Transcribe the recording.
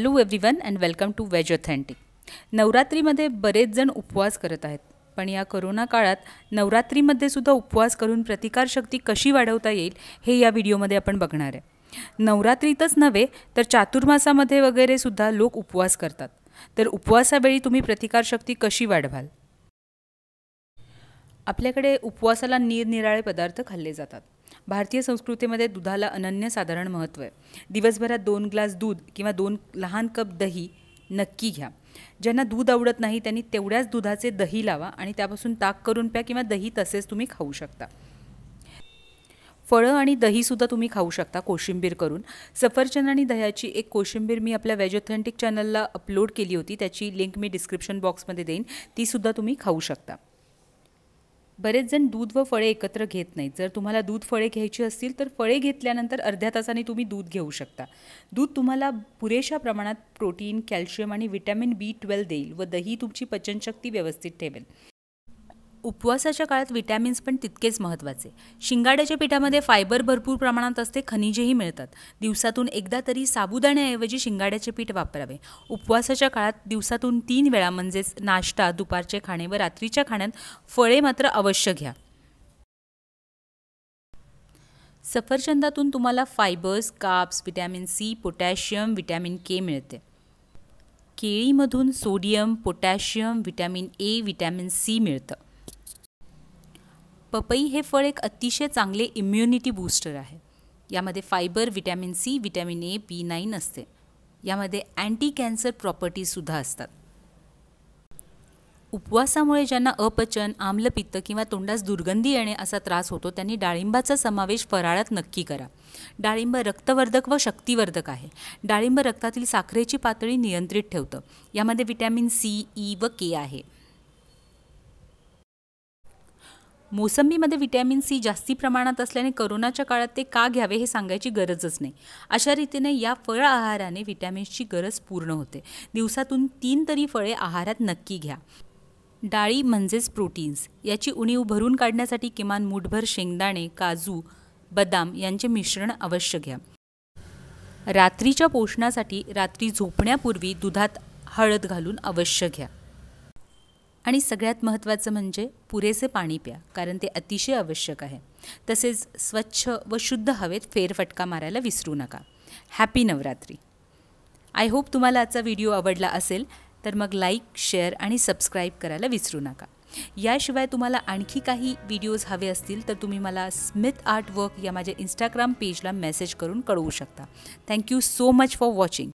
Hello everyone and welcome to veg authentic नवरात्रीमध्ये बरेच जण उपवास करत आहेत. पण या करोना काळात नवरात्रीमध्ये सुद्धा उपवास करून प्रतिकारशक्ती कशी वाढवता येईल हे या व्हिडिओमध्ये आपण बघणार आहे. नवरात्रीतच नव्हे तर चातुर्मासामध्ये वगैरे सुद्धा लोक उपवास करतात. तर उपवासावेळी तुम्ही प्रतिकारशक्ती कशी वाढवाल? आपल्याकडे उपवासाला निरनिराळे पदार्थ खाल्ले जातात. भारतीय संस्कृतीमध्ये दुधाला अनन्यसाधारण महत्त्व आहे. दिवसभरात दोन ग्लास दूध किंवा दोन लहान कप दही नक्की घ्या. ज्यांना दूध आवडत नाही त्यांनी तेवढ्याच दुधाचे दही लावा आणि त्यापासून ताक करून प्या किंवा दही तसेच तुम्ही खाऊ शकता. फळं आणि दहीसुद्धा तुम्ही खाऊ शकता कोशिंबीर करून. सफरचंद आणि दह्याची एक कोशिंबीर मी आपल्या वेज ऑथेंटिक चॅनलला अपलोड केली होती त्याची लिंक मी डिस्क्रिप्शन बॉक्समध्ये देईन. तीसुद्धा तुम्ही खाऊ शकता. बरेच जण दूध व फळे एकत्र घेत नाहीत. जर तुम्हाला दूध फळे घ्यायची असतील तर फळे घेतल्यानंतर अर्ध्या तासाने तुम्ही दूध घेऊ शकता. दूध तुम्हाला पुरेशा प्रमाणात प्रोटीन कॅल्शियम आणि विटॅमिन बी ट्वेल्व देईल व दही तुमची पचनशक्ती व्यवस्थित ठेवेल. उपवासाच्या काळात विटॅमिन्स पण तितकेच महत्त्वाचे. शिंगाड्याच्या पिठामध्ये फायबर भरपूर प्रमाणात असते खनिजेही मिळतात. दिवसातून एकदा तरी साबुदाण्याऐवजी शिंगाड्याचे पीठ वापरावे. उपवासाच्या काळात दिवसातून तीन वेळा म्हणजेच नाश्ता दुपारचे खाणे व रात्रीच्या खाण्यात फळे मात्र अवश्य घ्या. सफरचंदातून तुम्हाला फायबर्स काप्स vitamin C potassium vitamin K मिळते. केळीमधून sodium potassium vitamin A vitamin C मिळतं. पपई हे फळ एक अतिशय चांगले इम्युनिटी बूस्टर आहे. यामध्ये fibre vitamin C vitamin A B nine असते. यामध्ये अँटी कॅन्सर प्रॉपर्टीजसुद्धा असतात. उपवासामुळे ज्यांना अपचन आम्लपित्त किंवा तोंडास दुर्गंधी येणे असा त्रास होतो त्यांनी डाळिंबाचा समावेश फराळात नक्की करा. डाळिंब रक्तवर्धक व शक्तिवर्धक आहे. डाळिंब रक्तातील साखरेची पातळी नियंत्रित ठेवतं. यामध्ये विटॅमिन सी ई व के आहे. मोसंबीमध्ये व्हिटॅमिन सी जास्ती प्रमाणात असल्याने करोनाच्या काळात ते का घ्यावे हे सांगायची गरजच नाही. अशा रीतीने या फळ आहाराने व्हिटॅमिन्सची गरज पूर्ण होते. दिवसातून तीन तरी फळे आहारात नक्की घ्या. डाळी म्हणजेच प्रोटीन्स याची उणीव भरून काढण्यासाठी किमान मुठभर शेंगदाणे काजू बदाम यांचे मिश्रण अवश्य घ्या. रात्रीच्या पोषणासाठी रात्री झोपण्यापूर्वी दुधात हळद घालून अवश्य घ्या. आणि सगळ्यात महत्त्वाचं म्हणजे पुरेसे पाणी प्या कारण ते अतिशय आवश्यक आहे. तसेच स्वच्छ व शुद्ध हवेत फेरफटका मारायला विसरू नका. हॅपी नवरात्री. आय होप तुम्हाला आजचा व्हिडिओ आवडला असेल तर मग लाईक शेअर आणि सबस्क्राईब करायला विसरू नका. याशिवाय तुम्हाला आणखी काही व्हिडिओज हवे असतील तर तुम्ही मला स्मिथ आर्ट वर्क या माझ्या इंस्टाग्राम पेजला मेसेज करून कळवू शकता. Thank you so much for watching